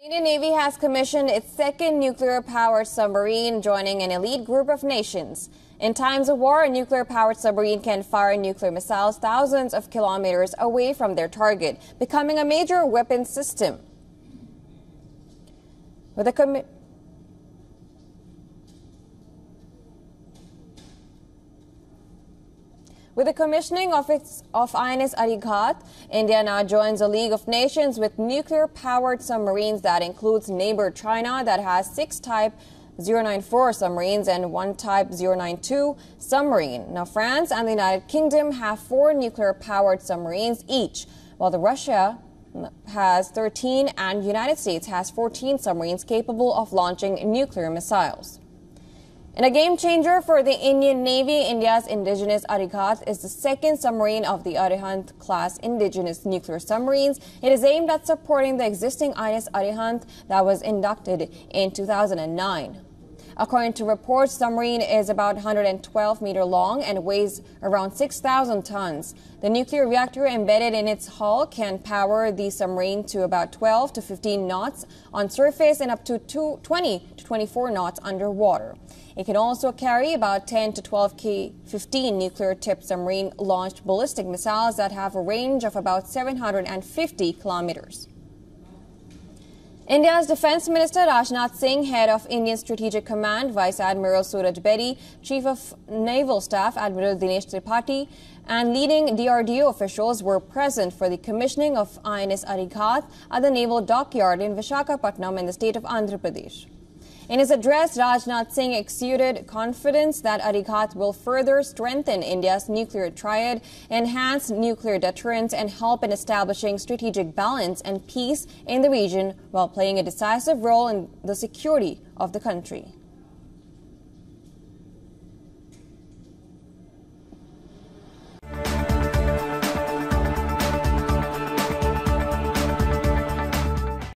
The Indian Navy has commissioned its second nuclear-powered submarine, joining an elite group of nations. In times of war, a nuclear-powered submarine can fire nuclear missiles thousands of kilometers away from their target, becoming a major weapon system. With a commi- With the commissioning of, its, of INS Arighat, India now joins a League of Nations with nuclear-powered submarines that includes neighbor China that has six Type 094 submarines and one Type 092 submarine. Now, France and the United Kingdom have four nuclear-powered submarines each, while the Russia has 13 and United States has 14 submarines capable of launching nuclear missiles. In a game changer for the Indian Navy, India's indigenous Arighat is the second submarine of the Arihant class indigenous nuclear submarines. It is aimed at supporting the existing INS Arihant that was inducted in 2009. According to reports, the submarine is about 112 meter long and weighs around 6,000 tons. The nuclear reactor embedded in its hull can power the submarine to about 12 to 15 knots on surface and up to 20 to 24 knots underwater. It can also carry about 10 to 12 K-15 nuclear-tipped submarine launched ballistic missiles that have a range of about 750 kilometers. India's Defense Minister Rajnath Singh, head of Indian Strategic Command, Vice Admiral Suraj Berry, Chief of Naval Staff Admiral Dinesh Tripathi, and leading DRDO officials were present for the commissioning of INS Arighat at the naval dockyard in Vishakhapatnam in the state of Andhra Pradesh. In his address, Rajnath Singh exuded confidence that Arighat will further strengthen India's nuclear triad, enhance nuclear deterrence, and help in establishing strategic balance and peace in the region while playing a decisive role in the security of the country.